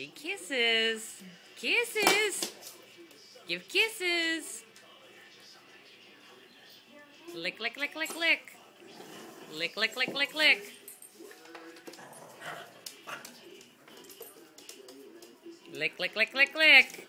Give kisses. Kisses. Give kisses. Lick, lick, lick, lick, lick. Lick, lick, lick, lick, lick. Lick, lick, lick, lick, lick.